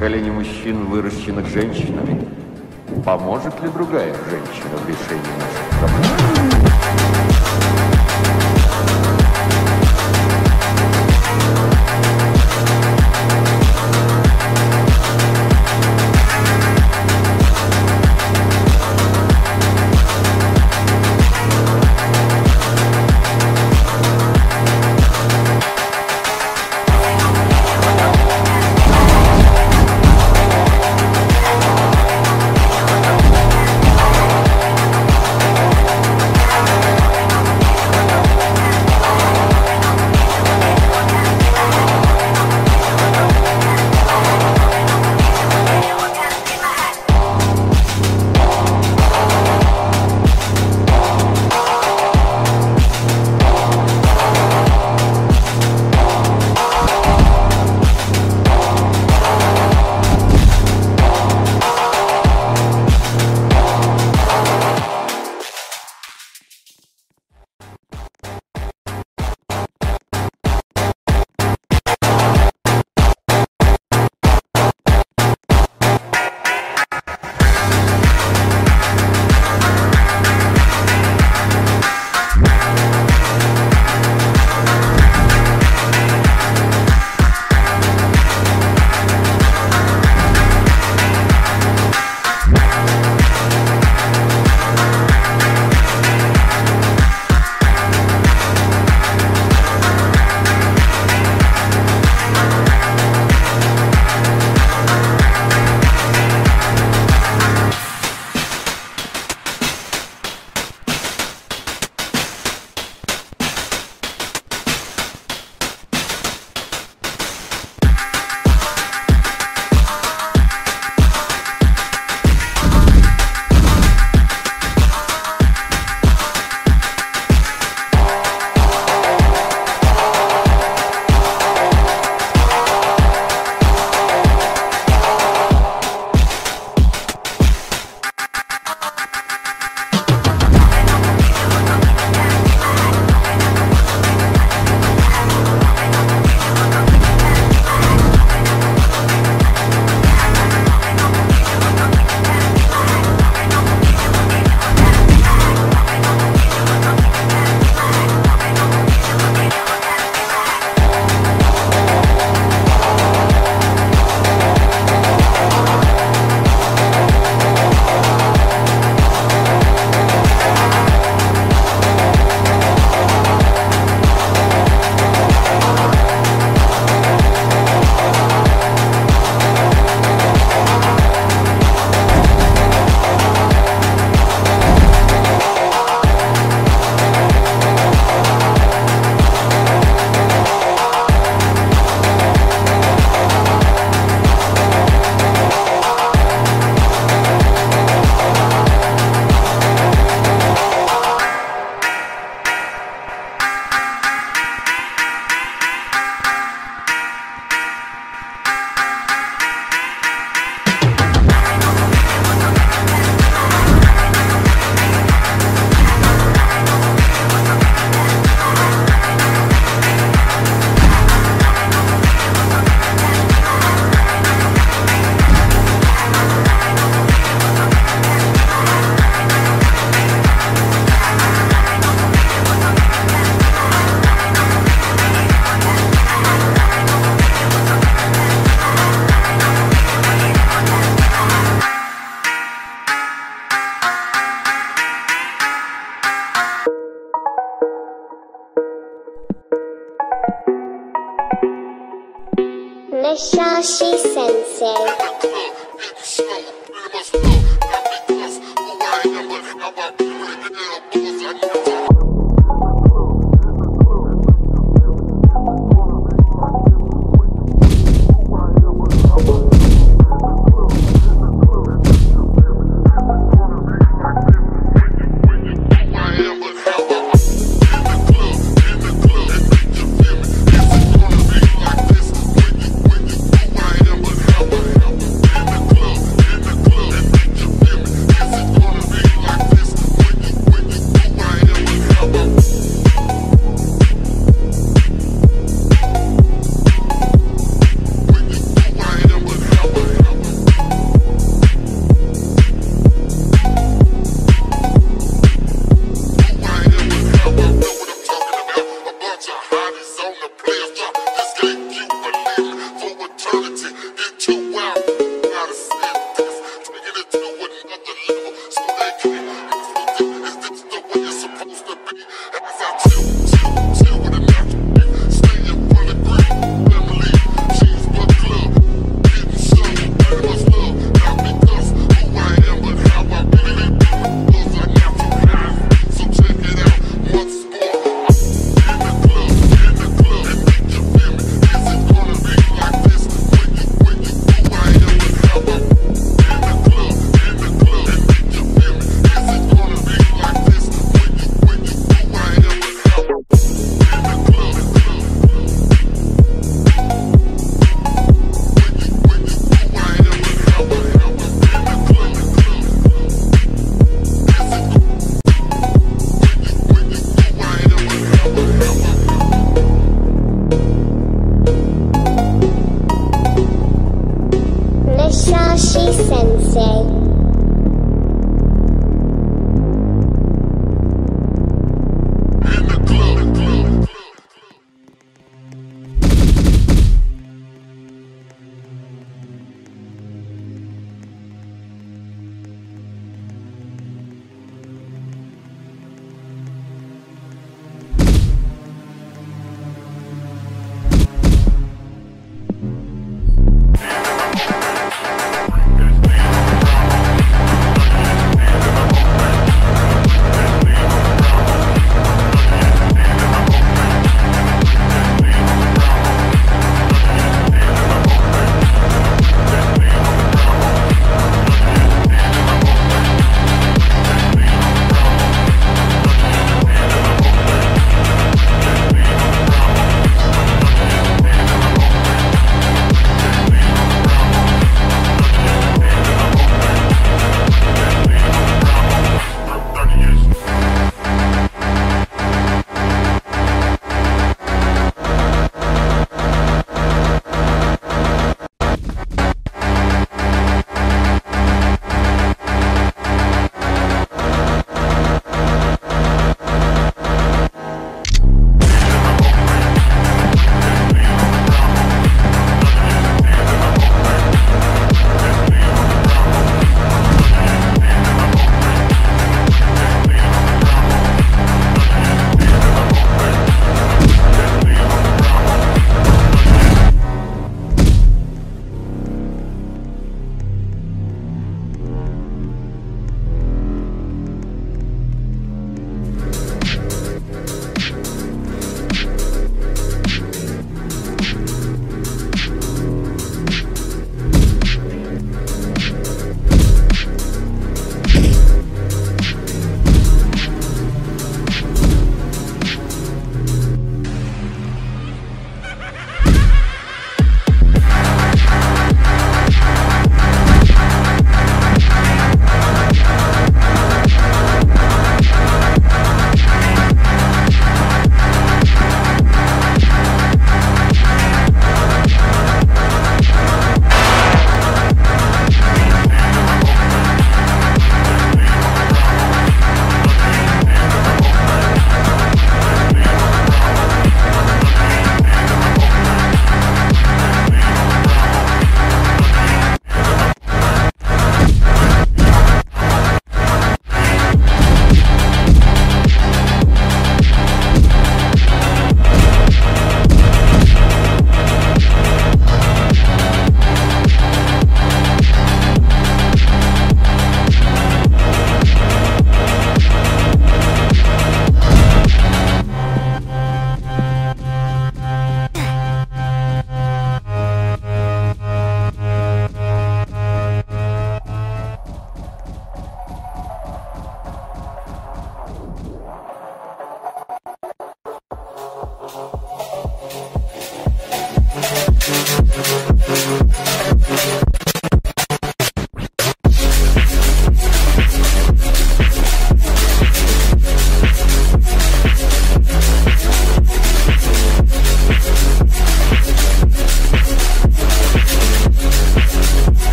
из поколения мужчин, выращенных женщинами? Поможет ли другая женщина в решении наших проблем?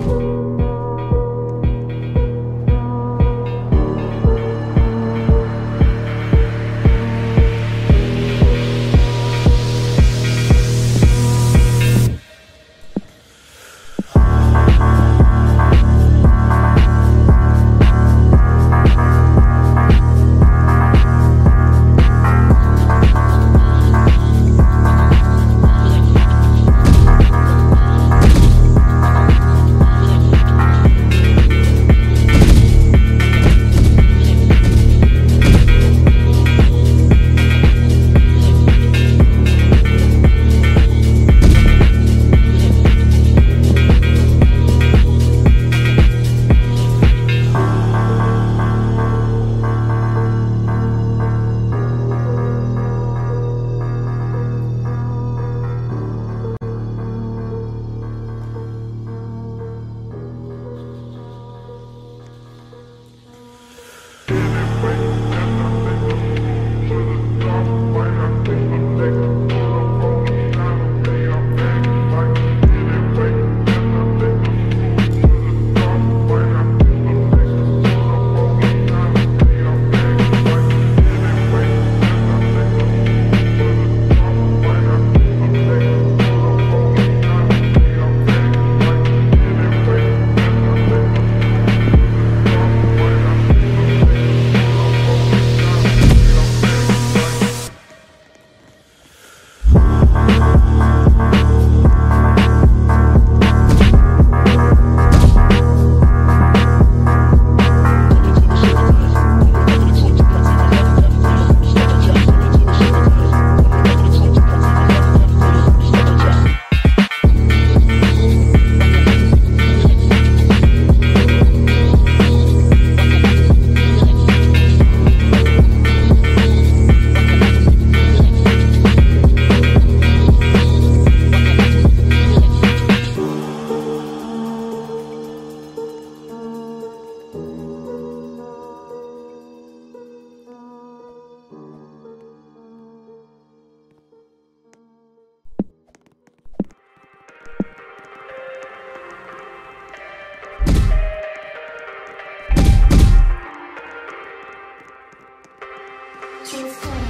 time. Just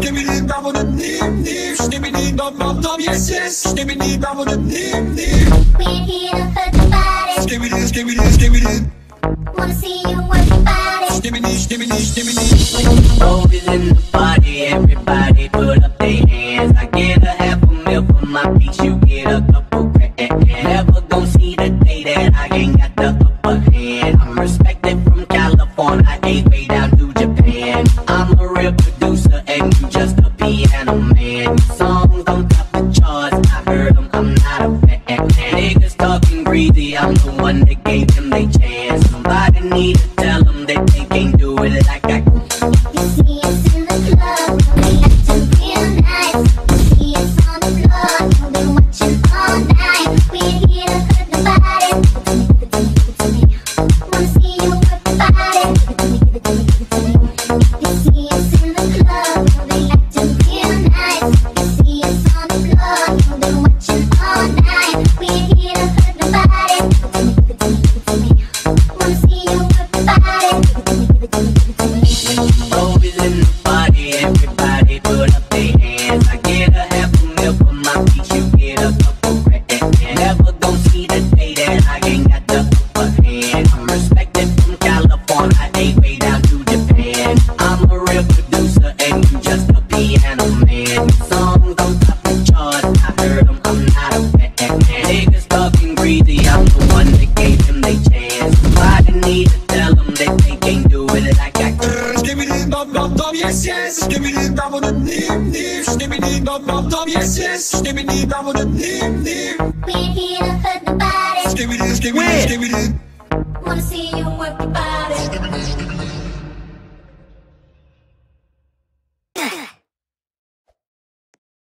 Give me on the nip nip. Stibbity bop bop. Yes yes. Stibbity bop on the nip.